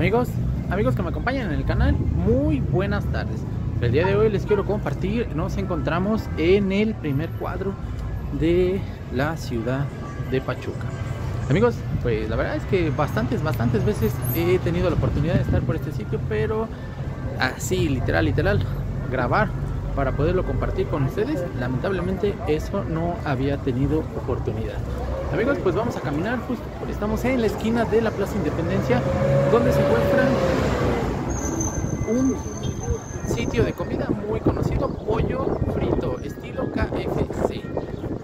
Amigos, amigos que me acompañan en el canal, muy buenas tardes. El día de hoy les quiero compartir, nos encontramos en el primer cuadro de la ciudad de Pachuca. Amigos, pues la verdad es que bastantes, bastantes veces he tenido la oportunidad de estar por este sitio, pero así, literal, literal, grabar para poderlo compartir con ustedes, lamentablemente eso no había tenido oportunidad. Amigos, pues vamos a caminar, justo estamos en la esquina de la Plaza Independencia, donde se encuentra un sitio de comida muy conocido, pollo frito, estilo KFC.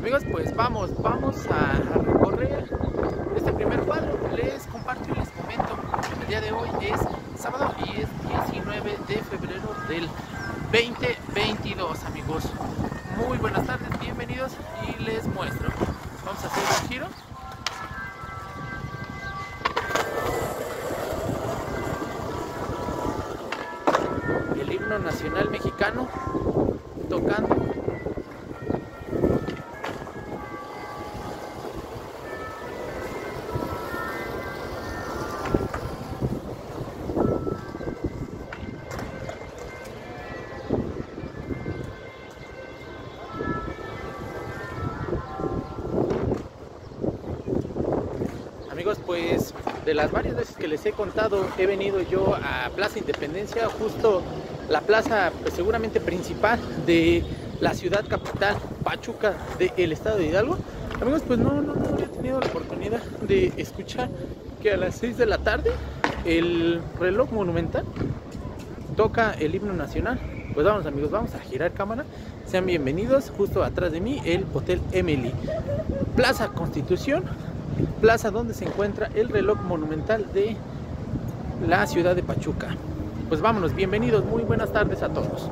Amigos, pues vamos, vamos a de las varias veces que les he contado, he venido yo a Plaza Independencia, justo la plaza pues, seguramente principal de la ciudad capital, Pachuca, del estado de Hidalgo. Amigos, pues no, no, no he tenido la oportunidad de escuchar que a las 6 de la tarde el reloj monumental toca el himno nacional. Pues vamos amigos, vamos a girar cámara. Sean bienvenidos justo atrás de mí el Hotel Emily. Plaza Constitución, plaza donde se encuentra el reloj monumental de la ciudad de Pachuca. Pues vámonos, bienvenidos, muy buenas tardes a todos.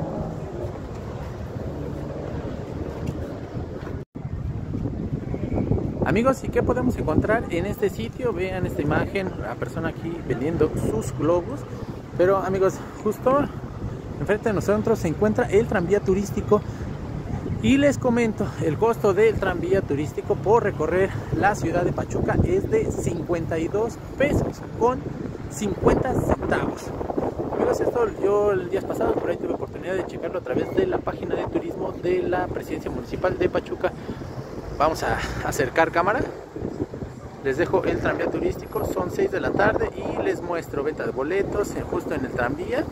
Amigos, ¿y qué podemos encontrar en este sitio? Vean esta imagen, la persona aquí vendiendo sus globos. Pero amigos, justo enfrente de nosotros se encuentra el tranvía turístico y les comento, el costo del tranvía turístico por recorrer la ciudad de Pachuca es de 52 pesos con 50 centavos. Amigos, esto yo el día pasado por ahí tuve oportunidad de checarlo a través de la página de turismo de la presidencia municipal de Pachuca. Vamos a acercar cámara. Les dejo el tranvía turístico, son 6 de la tarde y les muestro venta de boletos justo en el tranvía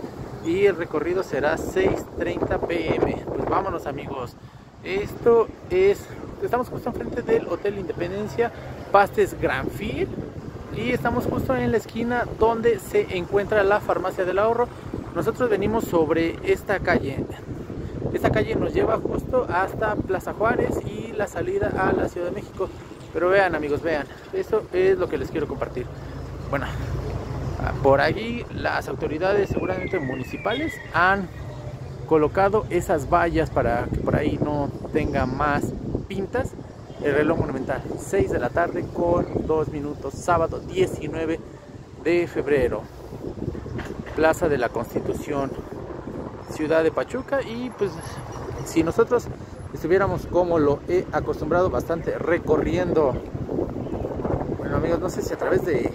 y el recorrido será 6.30 pm. Pues vámonos amigos. Esto es, estamos justo enfrente del Hotel Independencia, Pastes Granfil y estamos justo en la esquina donde se encuentra la farmacia del ahorro. Nosotros venimos sobre esta calle. Esta calle nos lleva justo hasta Plaza Juárez y la salida a la Ciudad de México. Pero vean amigos, vean, eso es lo que les quiero compartir. Bueno, por allí las autoridades seguramente municipales han colocado esas vallas para que por ahí no tenga más pintas. El reloj monumental, 6 de la tarde con 2 minutos, sábado 19 de febrero. Plaza de la Constitución, ciudad de Pachuca y pues si nosotros estuviéramos como lo he acostumbrado bastante recorriendo, bueno amigos, no sé si a través de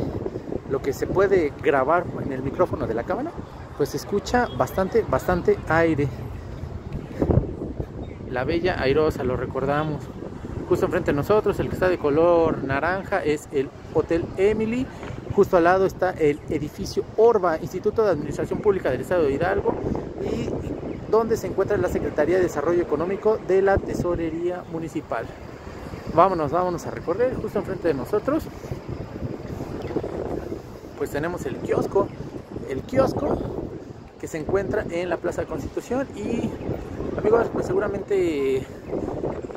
lo que se puede grabar en el micrófono de la cámara, pues se escucha bastante, bastante aire. La bella airosa, lo recordamos. Justo enfrente de nosotros, el que está de color naranja es el Hotel Emily. Justo al lado está el edificio Orba, Instituto de Administración Pública del Estado de Hidalgo, y donde se encuentra la Secretaría de Desarrollo Económico de la Tesorería Municipal. Vámonos, vámonos a recorrer justo enfrente de nosotros. Pues tenemos el kiosco, el kiosco se encuentra en la Plaza de Constitución y amigos, pues seguramente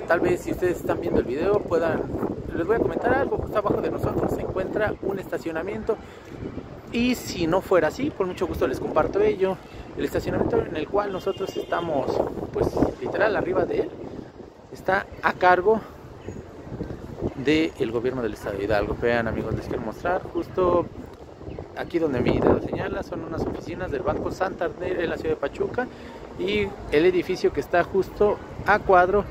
tal vez si ustedes están viendo el video puedan les voy a comentar algo, justo abajo de nosotros se encuentra un estacionamiento y si no fuera así, por mucho gusto les comparto ello. El estacionamiento en el cual nosotros estamos, pues literal arriba de él, está a cargo del gobierno del estado de Hidalgo. Vean amigos, les quiero mostrar justo aquí donde mi dedo señala, son unas oficinas del Banco Santander en la ciudad de Pachuca y el edificio que está justo a cuadro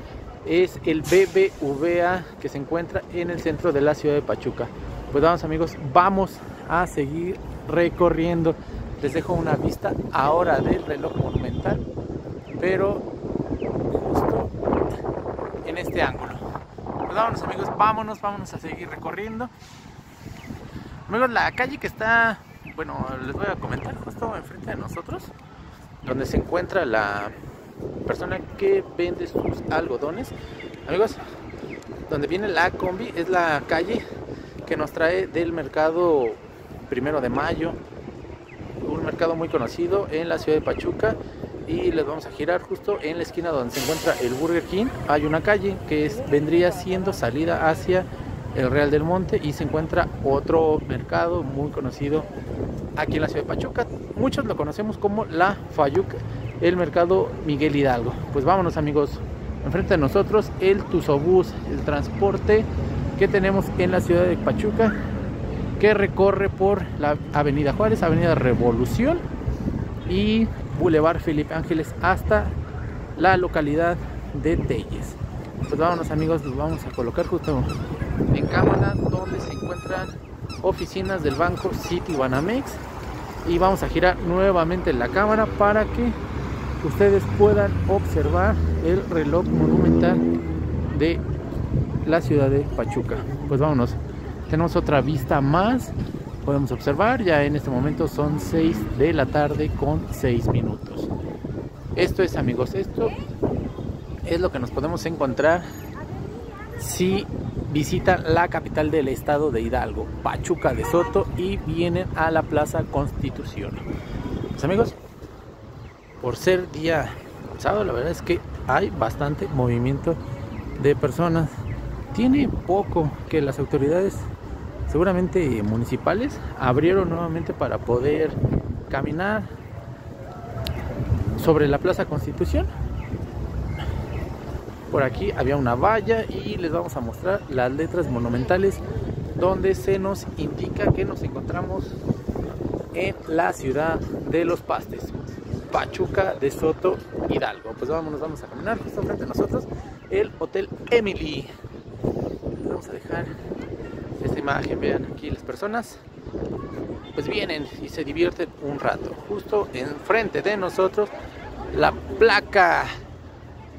es el BBVA que se encuentra en el centro de la ciudad de Pachuca. Pues vamos amigos, vamos a seguir recorriendo. Les dejo una vista ahora del reloj monumental, pero justo en este ángulo. Pues vámonos amigos, vámonos, vámonos a seguir recorriendo. Amigos, la calle que está, bueno, les voy a comentar justo enfrente de nosotros, donde se encuentra la persona que vende sus algodones. Amigos, donde viene la combi es la calle que nos trae del mercado primero de mayo, un mercado muy conocido en la ciudad de Pachuca y les vamos a girar justo en la esquina donde se encuentra el Burger King. Hay una calle que es, vendría siendo salida hacia el Real del Monte y se encuentra otro mercado muy conocido aquí en la ciudad de Pachuca. Muchos lo conocemos como la Fayuca, el mercado Miguel Hidalgo. Pues vámonos amigos, enfrente de nosotros el Tuzobús, el transporte que tenemos en la ciudad de Pachuca que recorre por la Avenida Juárez, Avenida Revolución y Boulevard Felipe Ángeles hasta la localidad de Telles. Pues vámonos amigos, nos vamos a colocar justo en cámara donde se encuentran oficinas del banco City Banamex y vamos a girar nuevamente la cámara para que ustedes puedan observar el reloj monumental de la ciudad de Pachuca. Pues vámonos, tenemos otra vista más. Podemos observar, ya en este momento son 6 de la tarde con 6 minutos. Esto es amigos, esto es lo que nos podemos encontrar si visitan la capital del estado de Hidalgo, Pachuca de Soto y vienen a la Plaza Constitución. Pues amigos, por ser día sábado, la verdad es que hay bastante movimiento de personas. Tiene poco que las autoridades, seguramente municipales, abrieron nuevamente para poder caminar sobre la Plaza Constitución. Por aquí había una valla y les vamos a mostrar las letras monumentales donde se nos indica que nos encontramos en la ciudad de los pastes. Pachuca de Soto Hidalgo. Pues vámonos, vamos a caminar justo frente a nosotros el Hotel Emily. Vamos a dejar esta imagen, vean aquí las personas. Pues vienen y se divierten un rato. Justo enfrente de nosotros la placa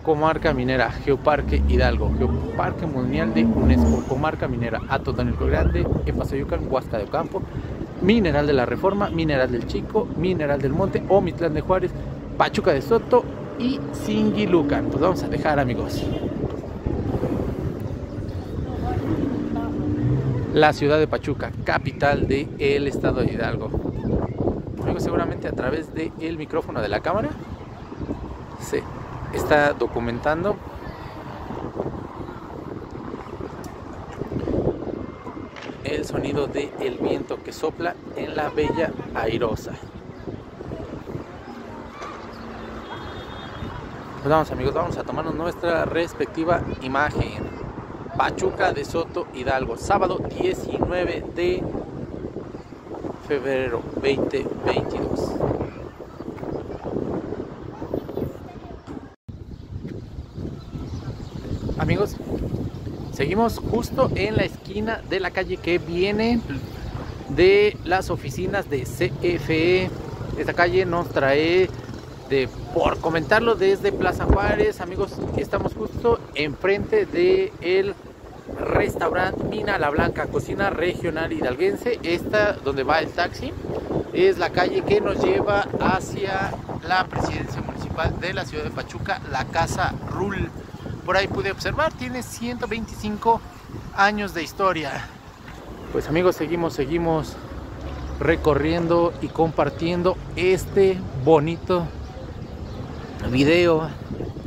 Comarca Minera, Geoparque Hidalgo, Geoparque Mundial de UNESCO, Comarca Minera, Atotonilco Grande, Epazayucan, Huasca de Ocampo, Mineral de la Reforma, Mineral del Chico, Mineral del Monte, Omitlán de Juárez, Pachuca de Soto y Singilucan. Pues vamos a dejar amigos. La ciudad de Pachuca, capital del estado de Hidalgo. Luego seguramente a través del micrófono de la cámara está documentando el sonido del el viento que sopla en la bella airosa. Pues vamos amigos, vamos a tomarnos nuestra respectiva imagen. Pachuca de Soto Hidalgo, sábado 19 de febrero 2022. Amigos, Seguimos justo en la esquina de la calle que viene de las oficinas de CFE. Esta calle nos trae de por comentarlo desde Plaza Juárez, amigos, estamos justo enfrente de el restaurante Mina La Blanca, cocina regional hidalguense. Esta donde va el taxi es la calle que nos lleva hacia la presidencia municipal de la ciudad de Pachuca, la Casa Rul por ahí pude observar, tiene 125 años de historia. Pues amigos, seguimos, seguimos recorriendo y compartiendo este bonito video.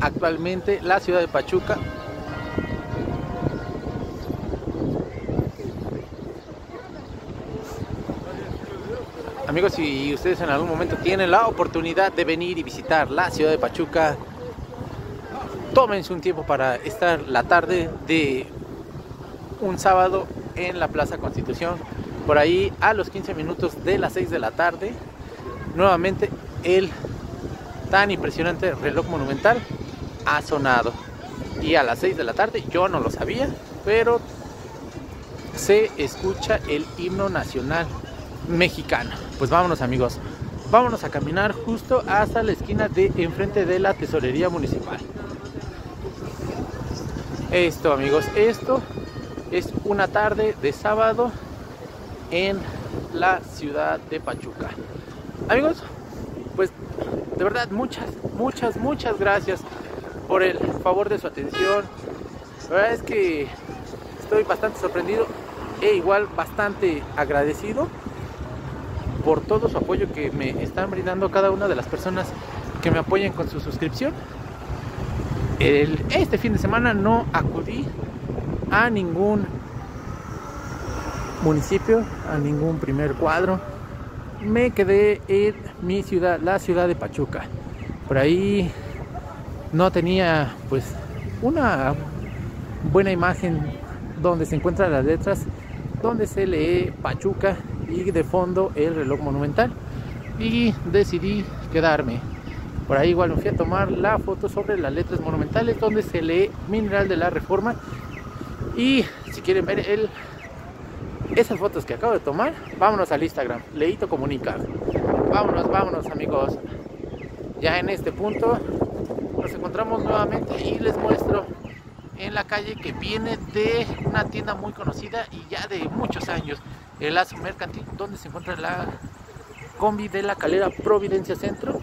Actualmente la ciudad de Pachuca Amigos, si ustedes en algún momento tienen la oportunidad de venir y visitar la ciudad de Pachuca, tómense un tiempo para estar la tarde de un sábado en la Plaza Constitución. Por ahí a los 15 minutos de las 6 de la tarde, nuevamente el tan impresionante reloj monumental ha sonado. Y a las 6 de la tarde, yo no lo sabía, pero se escucha el himno nacional mexicano. Pues vámonos amigos, vámonos a caminar justo hasta la esquina de enfrente de la tesorería municipal. Esto amigos, esto es una tarde de sábado en la ciudad de Pachuca. Amigos, pues de verdad muchas, muchas, muchas gracias por el favor de su atención. La verdad es que estoy bastante sorprendido e igual bastante agradecido por todo su apoyo que me están brindando cada una de las personas que me apoyan con su suscripción. Este fin de semana no acudí a ningún municipio, a ningún primer cuadro. Me quedé en mi ciudad, la ciudad de Pachuca. Por ahí no tenía pues una buena imagen donde se encuentran las letras, donde se lee Pachuca y de fondo el reloj monumental. Y decidí quedarme. Por ahí igual me fui a tomar la foto sobre las letras monumentales donde se lee Mineral de la Reforma. Y si quieren ver esas fotos que acabo de tomar, vámonos al Instagram, Leito Comunica. Vámonos, vámonos amigos. Ya en este punto nos encontramos nuevamente y les muestro en la calle que viene de una tienda muy conocida y ya de muchos años, el Lazo Mercantil, donde se encuentra la combi de la calera Providencia Centro.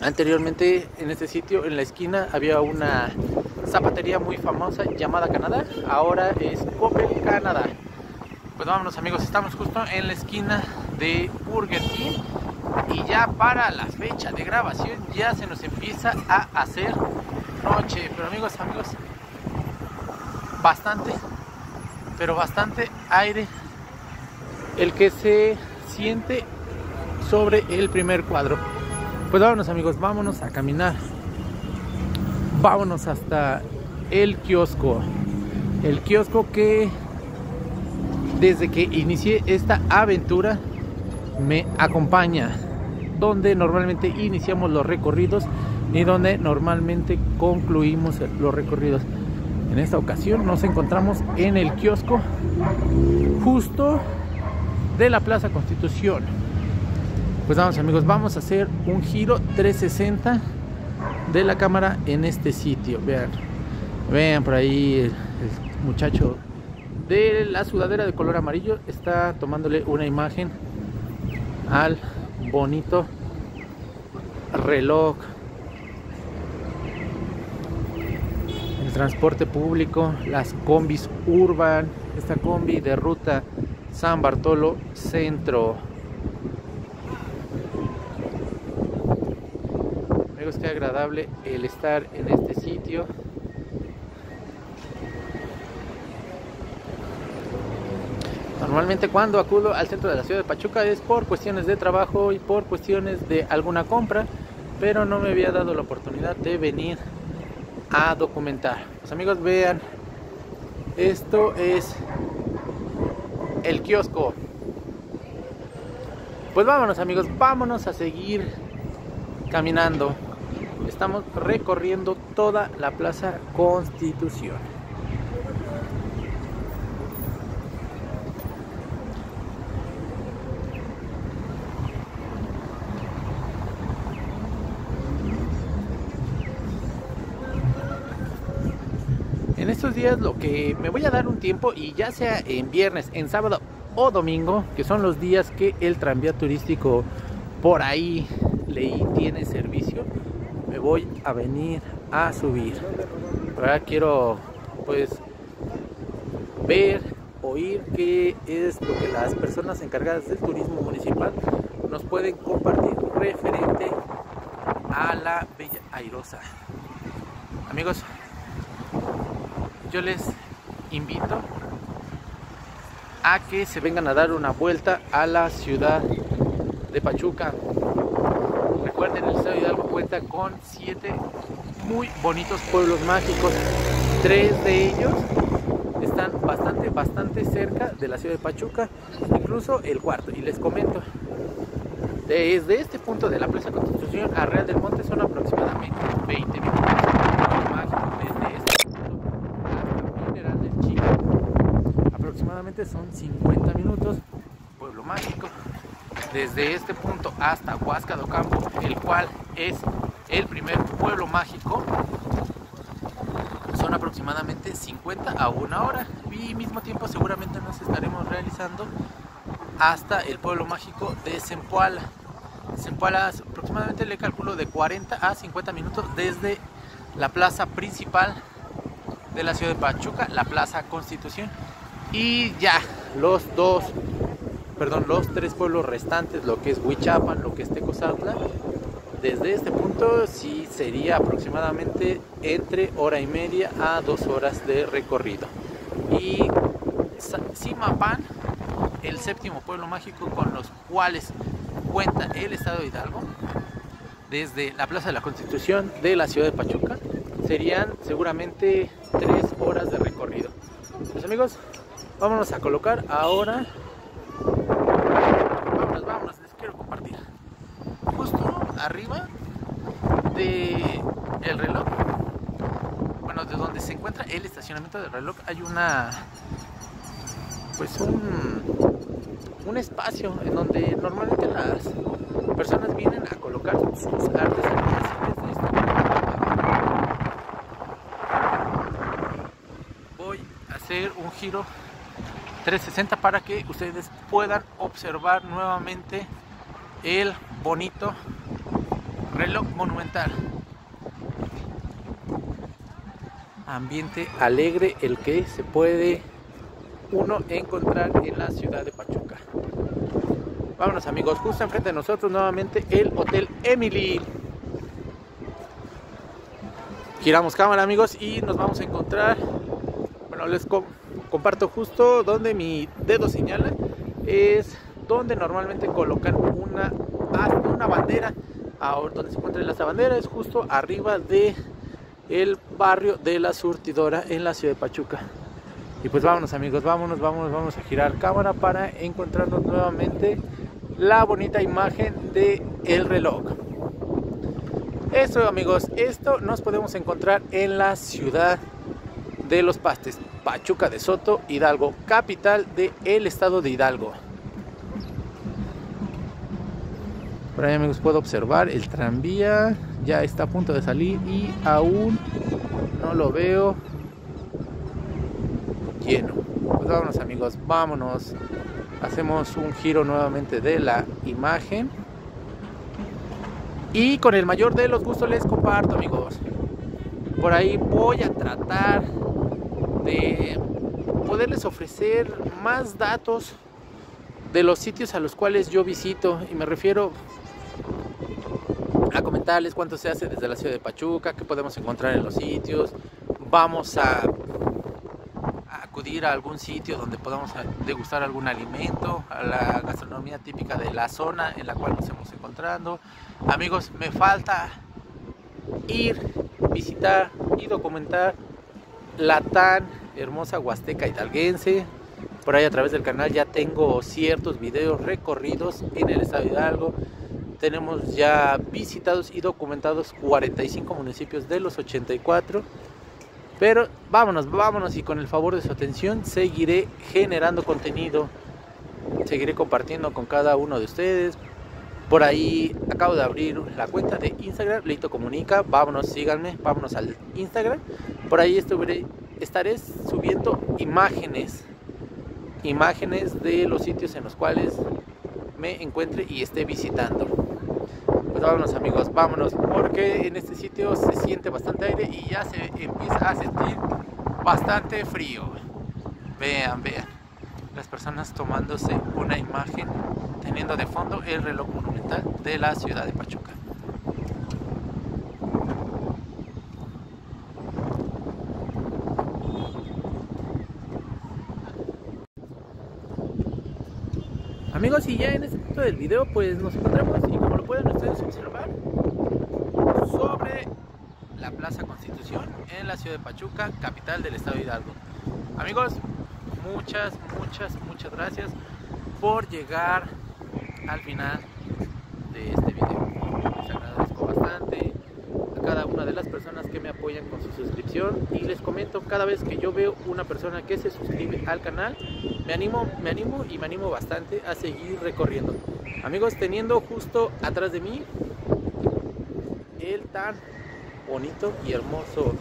Anteriormente en este sitio, en la esquina, había una zapatería muy famosa llamada Canadá, ahora es Coppel Canadá. Pues vámonos amigos, estamos justo en la esquina de Burger King y ya para la fecha de grabación ya se nos empieza a hacer noche. Pero amigos, amigos, bastante, pero bastante aire el que se siente sobre el primer cuadro. Pues vámonos amigos, vámonos a caminar. Vámonos hasta el kiosco. El kiosco que desde que inicié esta aventura me acompaña donde normalmente iniciamos los recorridos y donde normalmente concluimos los recorridos. En esta ocasión nos encontramos en el kiosco justo de la Plaza Constitución. Pues vamos amigos, vamos a hacer un giro 360 de la cámara en este sitio. Vean, vean por ahí el, muchacho de la sudadera de color amarillo está tomándole una imagen al bonito reloj el transporte público las combis urban esta combi de ruta San Bartolo Centro amigos qué agradable el estar en este sitio Normalmente cuando acudo al centro de la ciudad de Pachuca es por cuestiones de trabajo y por cuestiones de alguna compra, pero no me había dado la oportunidad de venir a documentar. Los amigos vean, esto es el kiosco. Pues vámonos amigos, vámonos a seguir caminando. Estamos recorriendo toda la Plaza Constitución. En estos días lo que me voy a dar un tiempo y ya sea en viernes, en sábado o domingo, que son los días que el tranvía turístico por ahí leí tiene servicio, me voy a venir a subir. Ahora quiero pues ver, oír qué es lo que las personas encargadas del turismo municipal nos pueden compartir referente a la Bella Airosa. Amigos, yo les invito a que se vengan a dar una vuelta a la ciudad de Pachuca. Hidalgo cuenta con siete muy bonitos pueblos mágicos. Tres de ellos están bastante, bastante cerca de la ciudad de Pachuca, incluso el cuarto. Y les comento, desde este punto de la Plaza Constitución a Real del Monte son aproximadamente 20 minutos. Desde este aproximadamente son 50 minutos pueblo mágico. Desde este punto hasta Huasca do Campo, el cual es el primer pueblo mágico, son aproximadamente 50 a una hora y mismo tiempo seguramente nos estaremos realizando hasta el pueblo mágico de Zempoala. Zempoala aproximadamente le calculo de 40 a 50 minutos desde la plaza principal de la ciudad de Pachuca, la Plaza Constitución. Y ya, los dos, perdón, los tres pueblos restantes, lo que es Huichapan, lo que es Tecozatla, desde este punto sí sería aproximadamente entre hora y media a dos horas de recorrido. Y Simapán, el séptimo pueblo mágico con los cuales cuenta el estado de Hidalgo, desde la Plaza de la Constitución de la ciudad de Pachuca, serían seguramente tres horas de recorrido. Pues amigos, vámonos a colocar ahora. Vámonos, vámonos, les quiero compartir. Justo arriba de el reloj, bueno, de donde se encuentra el estacionamiento del reloj, hay una, pues un, un espacio en donde normalmente las personas vienen a colocar sus artesanías un giro 360 para que ustedes puedan observar nuevamente el bonito reloj monumental. Ambiente alegre el que se puede uno encontrar en la ciudad de Pachuca. Vámonos amigos, justo enfrente de nosotros nuevamente el Hotel Emily. Giramos cámara amigos y nos vamos a encontrar les comparto justo donde mi dedo señala. Es donde normalmente colocan una, una bandera. Ahora donde se encuentra la bandera es justo arriba de el barrio de la surtidora en la ciudad de Pachuca. Y pues vámonos amigos, vámonos, vámonos, vamos a girar cámara para encontrarnos nuevamente la bonita imagen de el reloj. Esto amigos, esto nos podemos encontrar en la ciudad de los pastes. Pachuca de Soto, Hidalgo, capital del estado de Hidalgo. Por ahí amigos puedo observar el tranvía, ya está a punto de salir y aún no lo veo lleno. Pues vámonos amigos, vámonos. Hacemos un giro nuevamente de la imagen. Y con el mayor de los gustos les comparto amigos. Por ahí voy a tratar de poderles ofrecer más datos de los sitios a los cuales yo visito y me refiero comentarles cuánto se hace desde la ciudad de Pachuca, qué podemos encontrar en los sitios, vamos a, acudir a algún sitio donde podamos degustar algún alimento, a la gastronomía típica de la zona en la cual nos estamos encontrando. Amigos, me falta ir, visitar y documentar la tan hermosa Huasteca hidalguense. Por ahí a través del canal ya tengo ciertos videos recorridos en el estado de Hidalgo. Tenemos ya visitados y documentados 45 municipios de los 84. Pero vámonos, vámonos y con el favor de su atención seguiré generando contenido. Seguiré compartiendo con cada uno de ustedes. Por ahí acabo de abrir la cuenta de Instagram, Leito Comunica. Vámonos, síganme, vámonos al Instagram. Por ahí estuve estaré subiendo imágenes, imágenes de los sitios en los cuales me encuentre y esté visitando. Vámonos amigos, vámonos, porque en este sitio se siente bastante aire y ya se empieza a sentir bastante frío. Vean, vean, las personas tomándose una imagen teniendo de fondo el reloj monumental de la ciudad de Pachuca. Amigos, y ya en este punto del video pues nos encontramos y pueden ustedes observar sobre la Plaza Constitución en la ciudad de Pachuca, capital del estado de Hidalgo. Amigos, muchas, muchas, muchas gracias por llegar al final de este video. Les agradezco bastante a cada una de las personas que me apoyan con su suscripción y les comento cada vez que yo veo una persona que se suscribe al canal, me animo, me animo y me animo bastante a seguir recorriendo. Amigos, teniendo justo atrás de mí el tan bonito y hermoso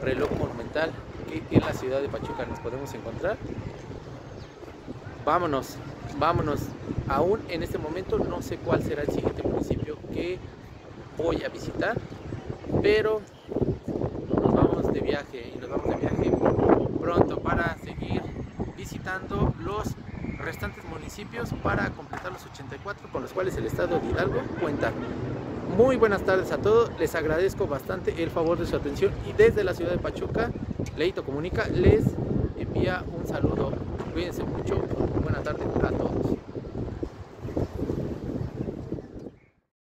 reloj monumental que en la ciudad de Pachuca nos podemos encontrar. Vámonos, vámonos. Aún en este momento no sé cuál será el siguiente municipio que voy a visitar, pero nos vamos de viaje y nos vamos de viaje pronto para seguir visitando los restantes municipios para completar los 84 con los cuales el estado de Hidalgo cuenta. Muy buenas tardes a todos, les agradezco bastante el favor de su atención y desde la ciudad de Pachuca, Leito Comunica les envía un saludo. Cuídense mucho, buena tarde a todos.